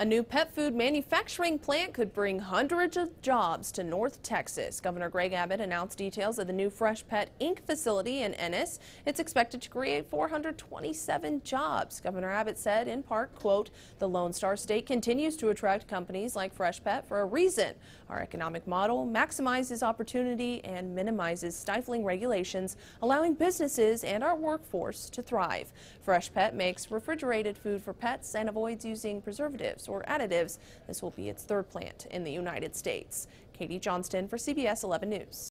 A new pet food manufacturing plant could bring hundreds of jobs to North Texas. Governor Greg Abbott announced details of the new Freshpet Inc. facility in Ennis. It's expected to create 427 jobs. Governor Abbott said in part, quote, the Lone Star State continues to attract companies like Freshpet for a reason. Our economic model maximizes opportunity and minimizes stifling regulations, allowing businesses and our workforce to thrive. Freshpet makes refrigerated food for pets and avoids using preservatives or additives. This will be its third plant in the United States. Katie Johnston for CBS 11 News.